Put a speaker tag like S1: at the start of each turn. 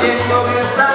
S1: sabiendo que está